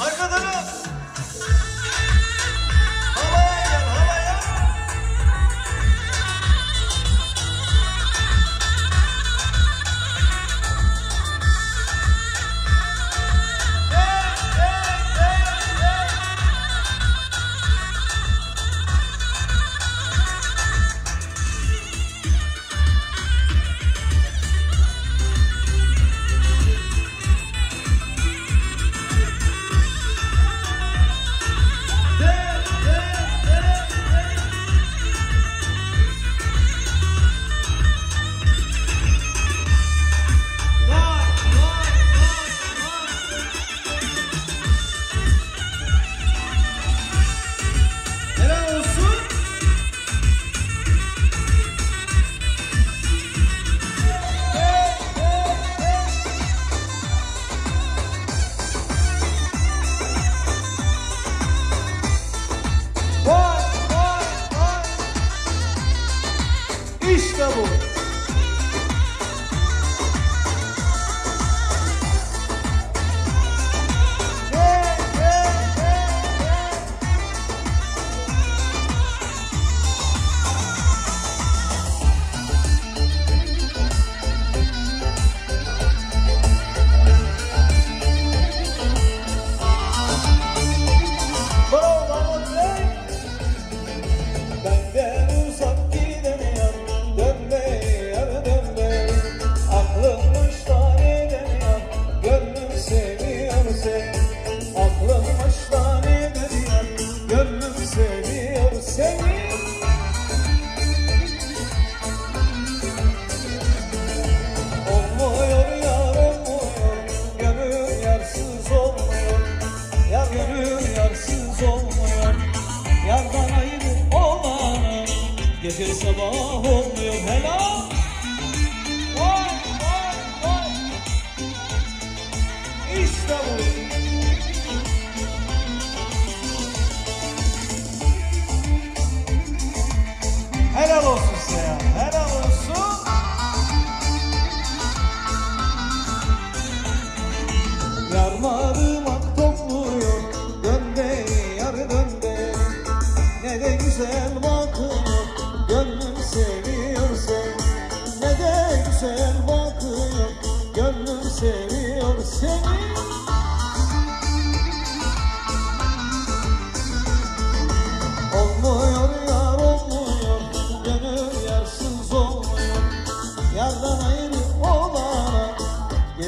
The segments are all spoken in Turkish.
Arkadan يا خير صباهم يوم هلا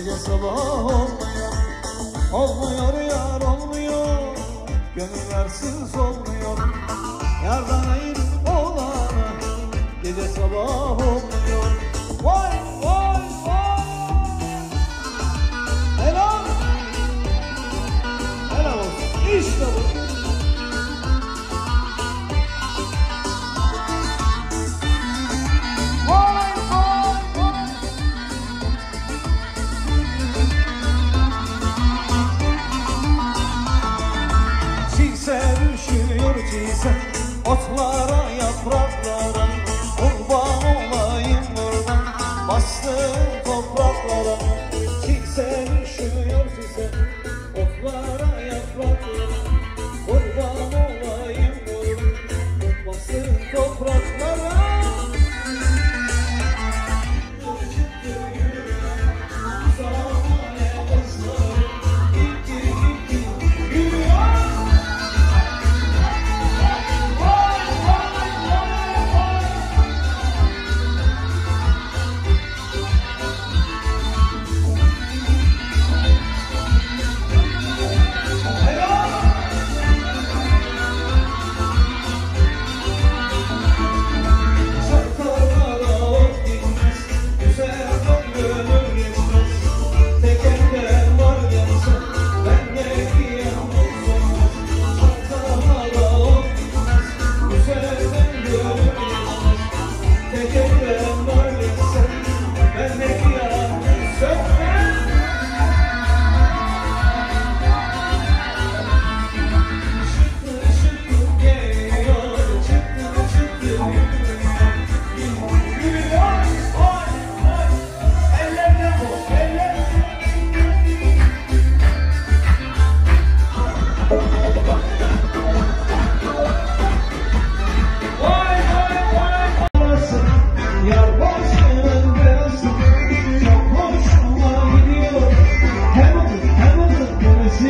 Gece sabah olmuyor Olmuyor yar olmuyor Gönül ersiz olmuyor Yardan ayrı olanı Gece sabah olmuyor. Otlara yapraklara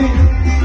me.